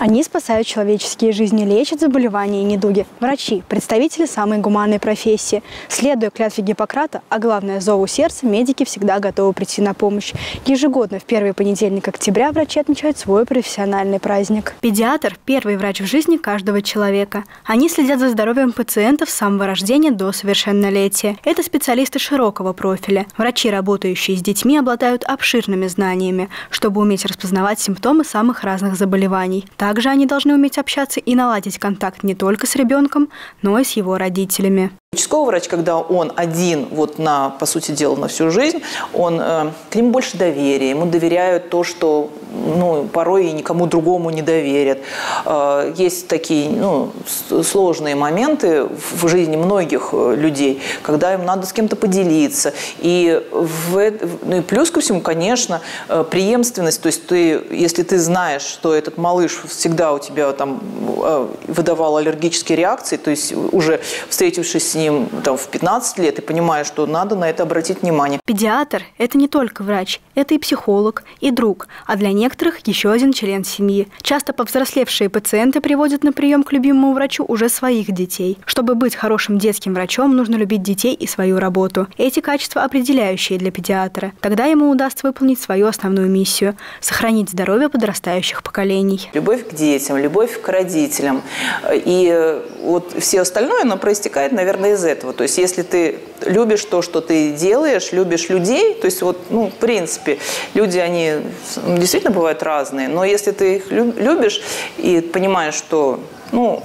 Они спасают человеческие жизни, лечат заболевания и недуги. Врачи – представители самой гуманной профессии. Следуя клятве Гиппократа, а главное – зову сердца, медики всегда готовы прийти на помощь. Ежегодно в первый понедельник октября врачи отмечают свой профессиональный праздник. Педиатр – первый врач в жизни каждого человека. Они следят за здоровьем пациентов с самого рождения до совершеннолетия. Это специалисты широкого профиля. Врачи, работающие с детьми, обладают обширными знаниями, чтобы уметь распознавать симптомы самых разных заболеваний. Также они должны уметь общаться и наладить контакт не только с ребенком, но и с его родителями. Участковый врач, когда он один, вот на, по сути дела, на всю жизнь, он, э, к нему больше доверия, ему доверяют то, что ну, порой и никому другому не доверят. Э, есть такие ну, сложные моменты в жизни многих э, людей, когда им надо с кем-то поделиться. И, в, ну, и плюс ко всему, конечно, э, преемственность, то есть ты, если ты знаешь, что этот малыш всегда у тебя там э, выдавал аллергические реакции, то есть уже встретившись с ним там, в 15 лет и понимая, что надо на это обратить внимание. Педиатр – это не только врач, это и психолог, и друг, а для некоторых еще один член семьи. Часто повзрослевшие пациенты приводят на прием к любимому врачу уже своих детей. Чтобы быть хорошим детским врачом, нужно любить детей и свою работу. Эти качества определяющие для педиатра. Тогда ему удастся выполнить свою основную миссию – сохранить здоровье подрастающих поколений. Любовь к детям, любовь к родителям. И вот все остальное, оно проистекает, наверное, из этого. То есть если ты любишь то, что ты делаешь, любишь людей, то есть вот, ну, в принципе, люди, они действительно бывают разные, но если ты их любишь и понимаешь, что, ну,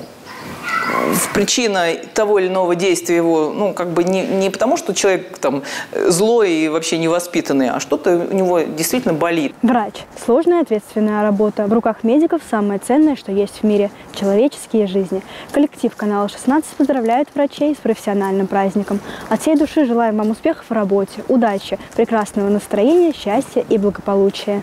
причина того или иного действия его, ну, как бы не, не потому, что человек там злой и вообще невоспитанный, а что-то у него действительно болит. Врач – сложная ответственная работа. В руках медиков самое ценное, что есть в мире – человеческие жизни. Коллектив канала 16 поздравляет врачей с профессиональным праздником. От всей души желаем вам успехов в работе, удачи, прекрасного настроения, счастья и благополучия.